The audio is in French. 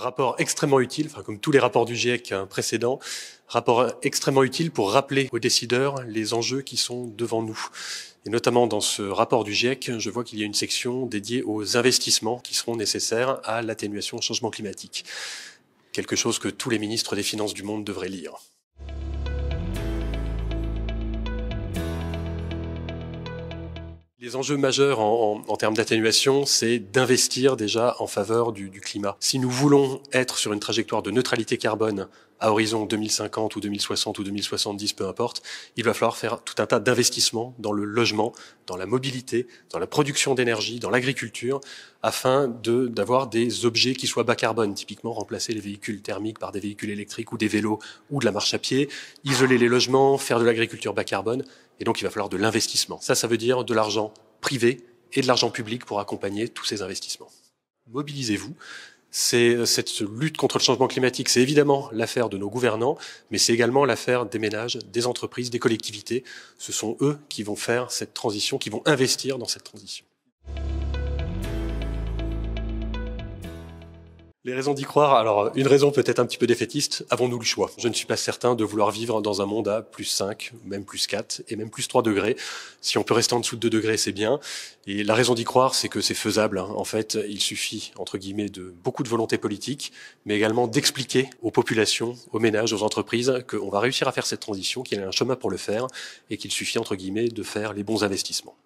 Rapport extrêmement utile, enfin, comme tous les rapports du GIEC précédents, rapport extrêmement utile pour rappeler aux décideurs les enjeux qui sont devant nous. Et notamment dans ce rapport du GIEC, je vois qu'il y a une section dédiée aux investissements qui seront nécessaires à l'atténuation au changement climatique. Quelque chose que tous les ministres des Finances du monde devraient lire. Les enjeux majeurs en, termes d'atténuation, c'est d'investir déjà en faveur du, climat. Si nous voulons être sur une trajectoire de neutralité carbone à horizon 2050 ou 2060 ou 2070, peu importe, il va falloir faire tout un tas d'investissements dans le logement, dans la mobilité, dans la production d'énergie, dans l'agriculture, afin de d'avoir des objets qui soient bas carbone, typiquement remplacer les véhicules thermiques par des véhicules électriques ou des vélos ou de la marche à pied, isoler les logements, faire de l'agriculture bas carbone, et donc il va falloir de l'investissement. Ça, ça veut dire de l'argent privé et de l'argent public pour accompagner tous ces investissements. Mobilisez-vous. C'est cette lutte contre le changement climatique, c'est évidemment l'affaire de nos gouvernants, mais c'est également l'affaire des ménages, des entreprises, des collectivités. Ce sont eux qui vont faire cette transition, qui vont investir dans cette transition. Les raisons d'y croire, alors une raison peut-être un petit peu défaitiste, avons-nous le choix? Je ne suis pas certain de vouloir vivre dans un monde à plus 5, même plus 4 et même plus 3 degrés. Si on peut rester en dessous de 2 degrés, c'est bien. Et la raison d'y croire, c'est que c'est faisable. Hein. En fait, il suffit, entre guillemets, de beaucoup de volonté politique, mais également d'expliquer aux populations, aux ménages, aux entreprises qu'on va réussir à faire cette transition, qu'il y a un chemin pour le faire et qu'il suffit, entre guillemets, de faire les bons investissements.